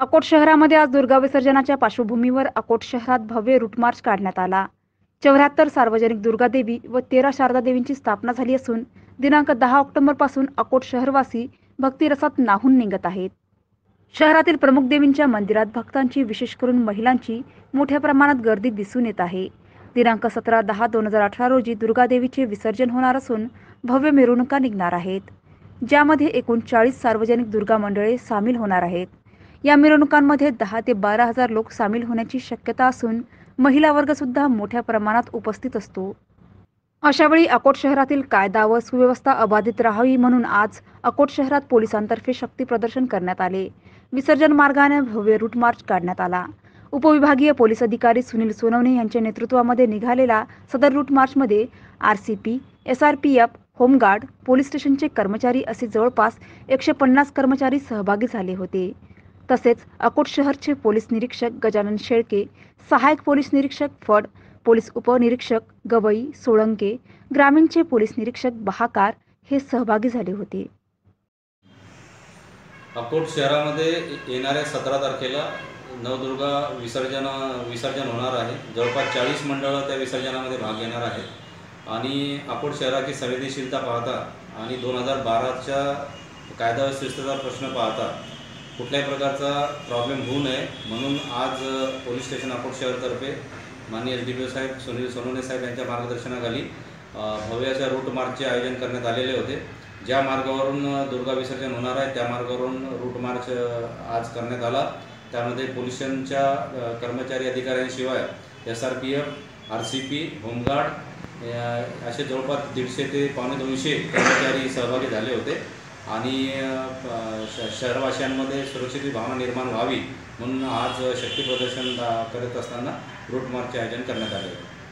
अकोट शहरामध्ये आज दुर्गा विसर्जनाच्या पार्श्वभूमीवर अकोट शहरात भव्य रूटमार्च काढण्यात आला. चौऱ्याहत्तर सार्वजनिक दुर्गादेवी व तेरा शारदा देवींची स्थापना झाली असून दिनांक दहा ऑक्टोबरपासून अकोट शहरवासी भक्तिरसात नाहून निघत आहेत. शहरातील प्रमुख देवींच्या मंदिरात भक्तांची विशेष करून महिलांची मोठ्या प्रमाणात गर्दी दिसून येत आहे. दिनांक सतरा दहा दोन हजार अठरा रोजी दुर्गादेवीचे विसर्जन होणार असून भव्य मिरवणुका निघणार आहेत. ज्यामध्ये एकूण चाळीस सार्वजनिक दुर्गा मंडळे सामील होणार आहेत. या मिरवणुकांमध्ये दहा ते बारा हजार लोक सामील होण्याची शक्यता असून महिला वर्ग सुद्धा मोठ्या प्रमाणात उपस्थित असतो. अशावेळी अकोट शहरातील कायदा व सुव्यवस्था अबाधित राहावी म्हणून आज अकोट शहरात पोलिसांतर्फे शक्ती प्रदर्शन करण्यात आले. विसर्जन मार्गाने भव्य रूट मार्च काढण्यात आला. उपविभागीय पोलीस अधिकारी सुनील सोनवणे यांच्या नेतृत्वामध्ये निघालेला सदर रूट मार्चमध्ये R C P S R P F home guard police स्टेशनचे कर्मचारी असे जवळपास एकशे पन्नास कर्मचारी सहभागी झाले होते. तसेच अकोट शहरचे पोलीस निरीक्षक गजानन शेळके सहायक पोलीस निरीक्षक फड पोलीस उपनिरीक्षक गवई सोळंके ग्रामीणचे पोलीस निरीक्षक बहाकार हे सहभागी झाले होते. अकोट शहरामध्ये येणाऱ्या सतरा तारखेला नवदुर्गा विसर्जन विसर्जन होणार आहे. जवळपास चाळीस मंडळं त्या विसर्जनामध्ये भाग घेणार आहेत. आणि अकोट शहराची संवेदनशीलता पाहता आणि दोन हजार बाराच्या कायदा व प्रश्न पाहता कुठल्याही प्रकारचा प्रॉब्लेम होऊ नये. म्हणून आज पोलीस स्टेशन अकोट शहरतर्फे माननीय एस डी पी ओ साहेब सुनील सोनवणे साहेब यांच्या मार्गदर्शनाखाली भव्याच्या भव्य अशा रूट मार्चचे आयोजन करण्यात आलेले होते. ज्या मार्गावरून दुर्गा विसर्जन होणार आहे त्या मार्गावरून रूट मार्च आज करण्यात आला. त्यामध्ये पोलीस स्टेशनच्या कर्मचारी अधिकाऱ्यांशिवाय S R P F R C P home guard असे जवळपास दीडशे ते पावणे दोनशे कर्मचारी सहभागी झाले होते. आणि श- शहरवासियांमध्ये सुरक्षेची भावना निर्माण व्हावी म्हणून आज शक्ती प्रदर्शन करत असताना रूट मार्चचे आयोजन करण्यात आले. होते